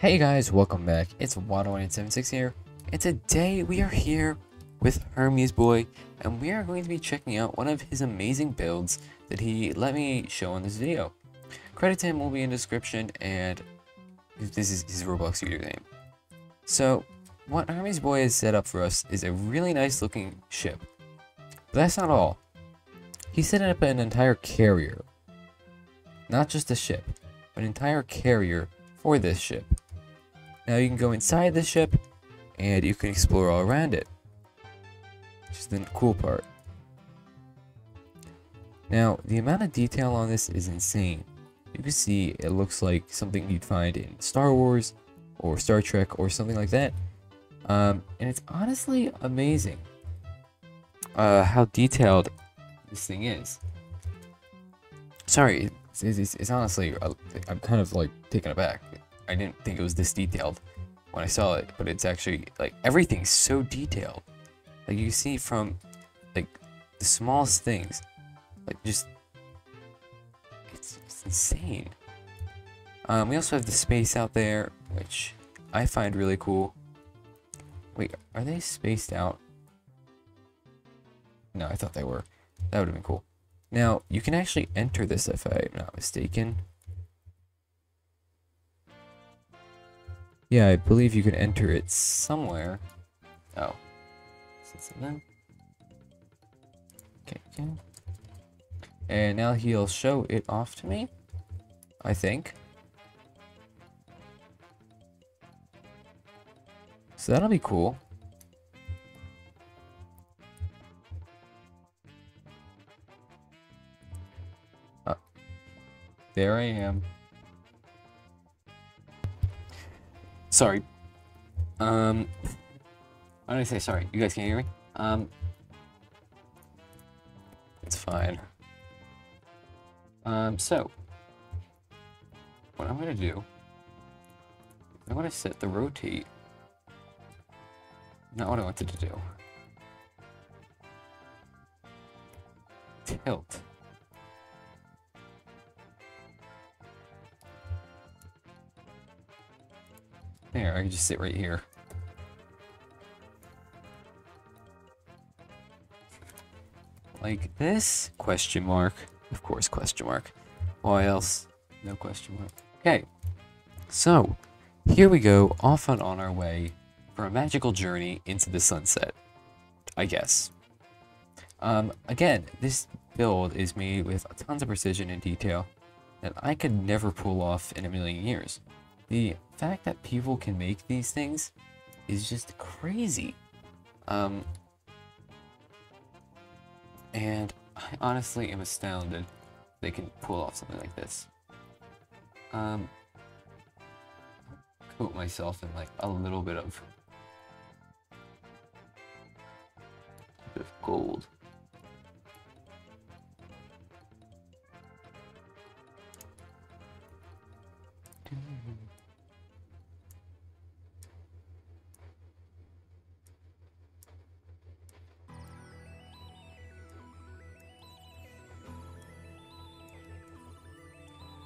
Hey guys, welcome back. It's Wato1876 here, and today we are here with Hermes Boy, and we are going to be checking out one of his amazing builds that he let me show in this video. Credit to him will be in the description, and this is his Roblox username. So, what Hermes Boy has set up for us is a really nice looking ship. But that's not all. He set up an entire carrier. Not just a ship, but an entire carrier for this ship. Now you can go inside the ship and you can explore all around it. Which is the cool part. Now, the amount of detail on this is insane. You can see it looks like something you'd find in Star Wars or Star Trek or something like that. Um, and it's honestly amazing uh, how detailed this thing is. Sorry, it's, it's, it's honestly, uh, I'm kind of like taken aback. I didn't think it was this detailed when I saw it, but it's actually like everything's so detailed. Like you see from like the smallest things, like just it's, it's insane. Um, we also have the space out there, which I find really cool. Wait, are they spaced out? No, I thought they were. That would have been cool. Now, you can actually enter this if I'm not mistaken. Yeah, I believe you can enter it somewhere. Oh. Okay, okay. And now he'll show it off to me. I think. So that'll be cool. Uh, there I am. Sorry. Um, I say sorry? You guys can hear me? Um, it's fine. Um, so, what I'm gonna do, I'm gonna set the rotate, not what I wanted to do. Tilt. There, I can just sit right here. Like this? Question mark. Of course, question mark. Why else? No question mark. Okay. So, here we go, off and on our way for a magical journey into the sunset. I guess. Um, again, this build is made with tons of precision and detail that I could never pull off in a million years. The fact that people can make these things is just crazy. Um, and I honestly am astounded they can pull off something like this. Um, coat myself in like a little bit of, a bit of gold.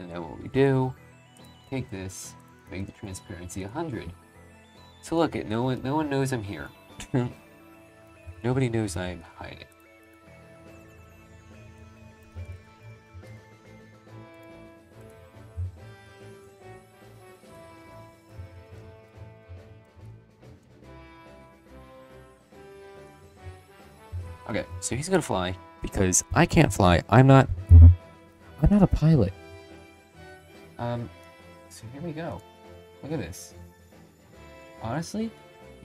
And then what we do, take this, make the transparency 100. So look it, no one, no one knows I'm here. Nobody knows I'm hiding. Okay, so he's gonna fly because I can't fly. I'm not. I'm not a pilot. Um, so here we go. Look at this. Honestly,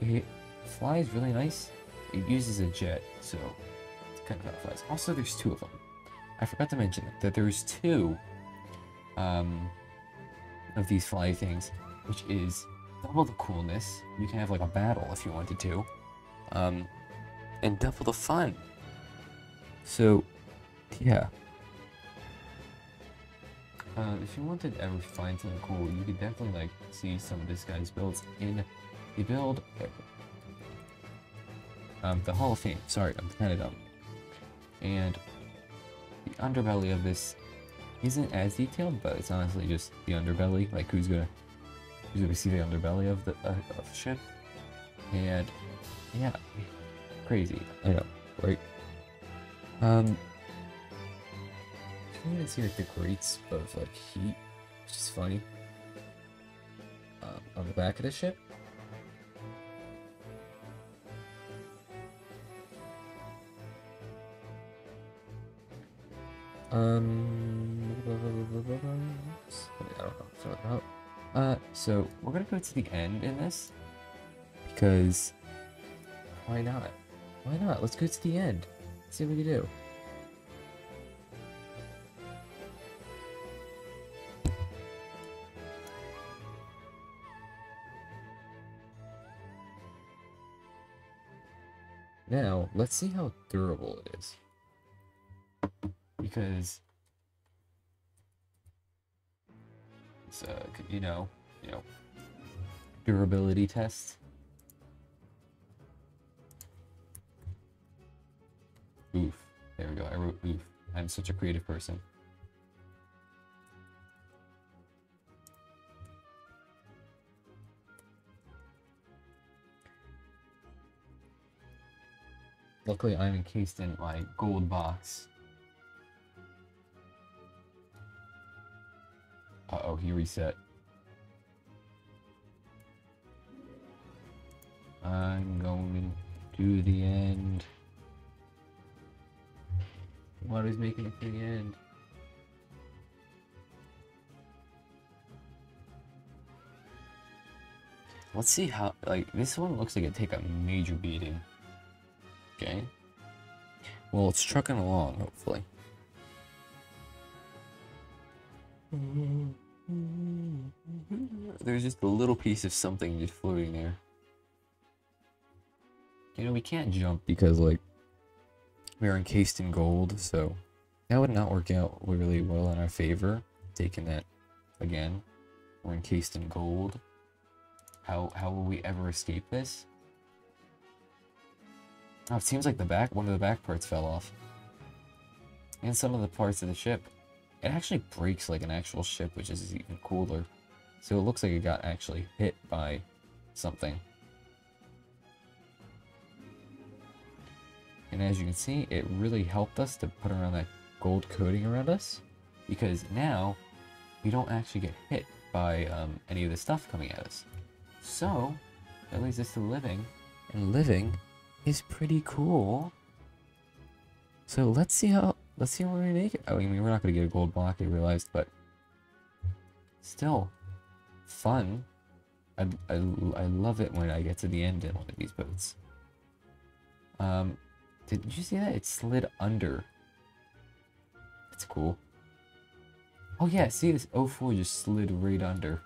it flies really nice. It uses a jet, so it's kind of flies. Also, there's two of them. I forgot to mention that there's two um, of these fly things, which is double the coolness. You can have like a battle if you wanted to, um, and double the fun. So, yeah. Uh, if you wanted to ever find something cool, you could definitely like see some of this guy's builds in the build um, the Hall of Fame. Sorry, I'm kind of dumb. And the underbelly of this isn't as detailed, but it's honestly just the underbelly. Like who's gonna who's gonna see the underbelly of the, uh, of the ship. And yeah, crazy. I know, right? Um, can even see like the grates of like heat, which is funny. Um, on the back of the ship. Um, I don't know. Uh, so we're gonna go to the end in this because why not? Why not? Let's go to the end. See what we can do. Now, let's see how durable it is. Because it's uh, you know, you know, durability test. Oof. There we go. I wrote oof. I'm such a creative person. Luckily, I'm encased in my gold box. Uh-oh, he reset. I'm going to the end. What is making it to the end? Let's see how, like, this one looks like it take a major beating. Okay. Well, it's trucking along, hopefully. There's just a little piece of something just floating there. You know, we can't jump because, like, we're encased in gold, so that would not work out really well in our favor. Taking that again. We're encased in gold. How how will we ever escape this? Oh, it seems like the back one of the back parts fell off. And some of the parts of the ship. It actually breaks like an actual ship, which is even cooler. So it looks like it got actually hit by something. And as you can see, it really helped us to put around that gold coating around us. Because now, we don't actually get hit by um, any of the stuff coming at us. So, that leads us to living. And living is pretty cool. So let's see how let's see how we're make it. I mean, we're not gonna get a gold block, I realized, but still fun. I, I, I love it when I get to the end in one of these boats. Um, did you see that? It slid under. That's cool. Oh yeah, see this 04 just slid right under.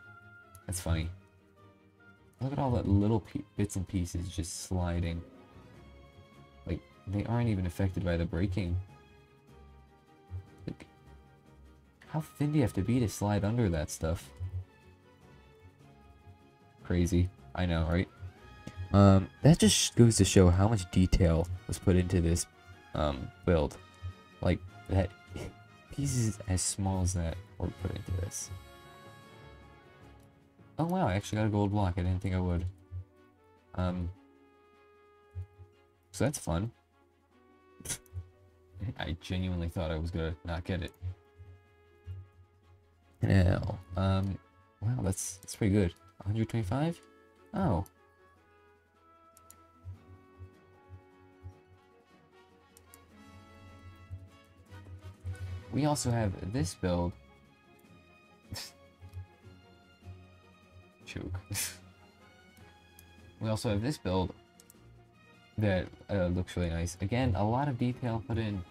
That's funny. Look at all that little bits and pieces just sliding. They aren't even affected by the braking. Like, how thin do you have to be to slide under that stuff? Crazy. I know, right? Um, that just goes to show how much detail was put into this um, build. Like, that pieces as small as that were put into this. Oh wow, I actually got a gold block. I didn't think I would. Um, so that's fun. I genuinely thought I was gonna not get it. Now, um, wow, that's that's pretty good. 125? Oh. We also have this build. Choke. we also have this build that uh, looks really nice. Again, a lot of detail put in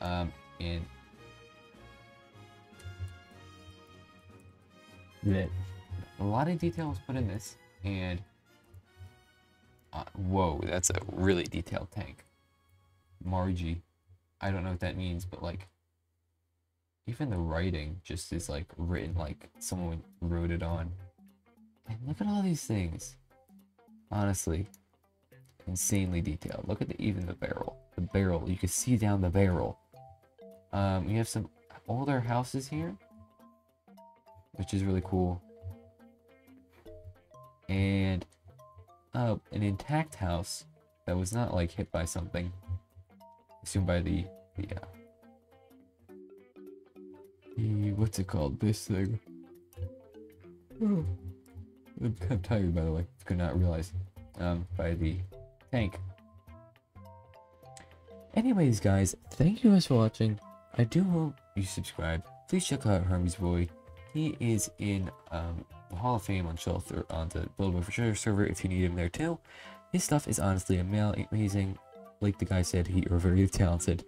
um, in that a lot of detail was put in this and uh, whoa that's a really detailed tank. Margie i don't know what that means but like even the writing just is like written like someone wrote it on. And look at all these things honestly insanely detailed look at the, even the barrel the barrel you can see down the barrel um you have some older houses here which is really cool and uh, an intact house that was not like hit by something. Assumed by the the uh, the what's it called? This thing. I'm kind of tired, by the way. Could not realize. Um, by the Anyways, guys, thank you guys for watching. I do hope you subscribe. Please check out Hermes Boy. He is in um, the Hall of Fame on Shelf or on the Build for Treasure server if you need him there too. His stuff is honestly amazing. Like the guy said, he are very talented.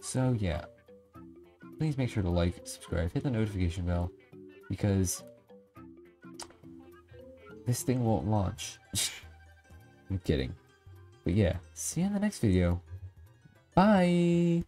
So yeah, please make sure to like, subscribe, hit the notification bell, because this thing won't launch. I'm kidding. But yeah, see you in the next video. Bye!